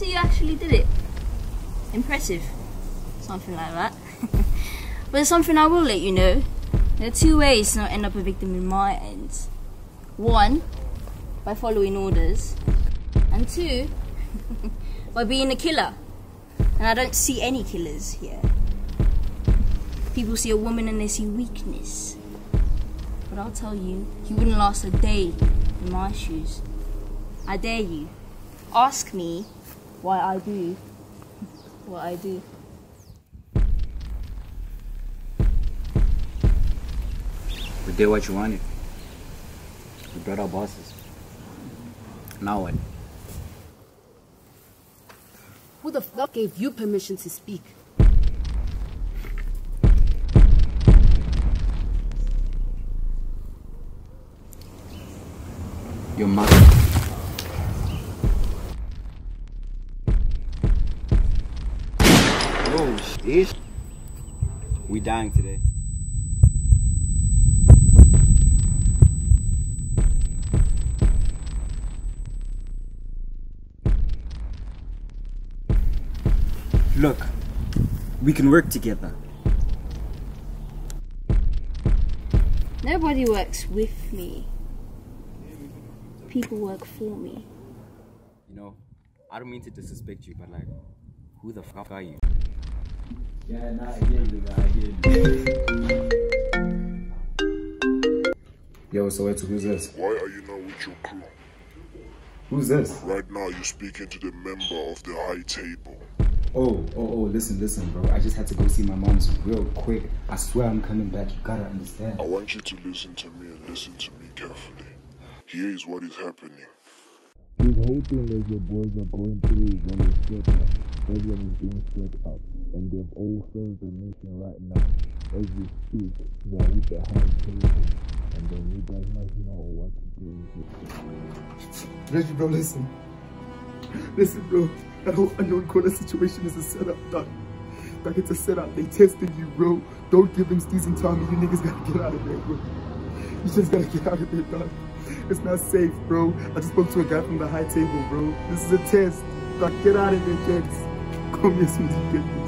So you actually did it. Impressive. Something like that. but there's something I will let you know. There are two ways to not end up a victim in my end. One, by following orders. And two, by being a killer. And I don't see any killers here. People see a woman and they see weakness. But I'll tell you, you wouldn't last a day in my shoes. I dare you. Ask me why I do what I do. We did what you wanted. We brought our bosses. Now what? Who the fuck gave you permission to speak? Your mother. Shit. We dying today. Look, we can work together. Nobody works with me. People work for me. You know, I don't mean to disrespect you, but like, who the fuck are you? Yeah, nah, I hear you, I hear you. Yo, so it's who's this? Why are you not with your crew? Who's this? Right now, you're speaking to the member of the high table. Oh, oh, oh, listen, listen, bro. I just had to go see my mom's real quick. I swear I'm coming back. You gotta understand. I want you to listen to me and listen to me carefully. Here is what is happening. This whole thing that your boys are going through is on the set up. Everyone is being set up. And they've all failed the mission right now. As we speak, they're with the high table. And then you guys must know what to do. Reggie, bro, listen. Listen, bro. That whole unknown corner situation is a setup, dog. Like it's a setup. They tested you, bro. Don't give them and Tommy. You niggas gotta get out of there, bro. You just gotta get out of there, dog. It's not safe, bro. I just spoke to a guy from the high table, bro. This is a test. Dog, get out of there, kids. Come here as